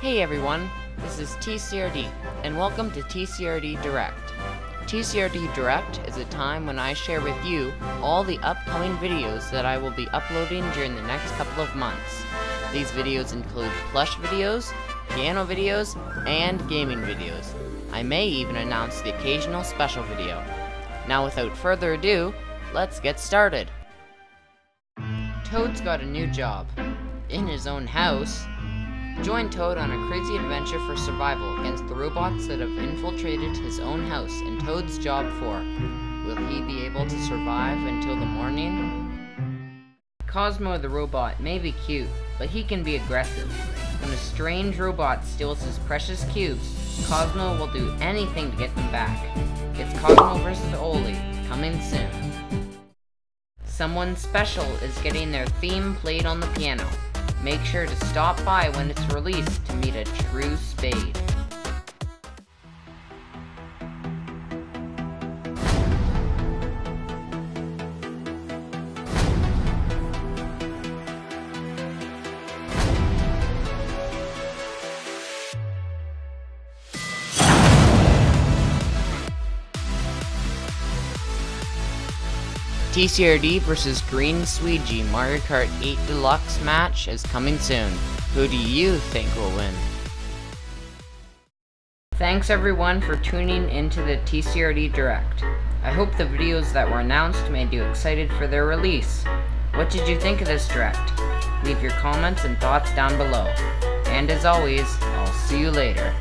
Hey everyone, this is TCRD, and welcome to TCRD Direct. TCRD Direct is a time when I share with you all the upcoming videos that I will be uploading during the next couple of months. These videos include plush videos, piano videos, and gaming videos. I may even announce the occasional special video. Now without further ado, let's get started. Toad's got a new job. In his own house, Join Toad on a crazy adventure for survival against the robots that have infiltrated his own house and Toad's job 4. Will he be able to survive until the morning? Cozmo the robot may be cute, but he can be aggressive. When a strange robot steals his precious cubes, Cozmo will do anything to get them back. It's Cozmo vs. Ollie, coming soon. Someone special is getting their theme played on the piano. Make sure to stop by when it's released to meet a true spade. TCRD vs GreenSuigi Mario Kart 8 Deluxe match is coming soon. Who do you think will win? Thanks everyone for tuning into the TCRD Direct. I hope the videos that were announced made you excited for their release. What did you think of this Direct? Leave your comments and thoughts down below. And as always, I'll see you later.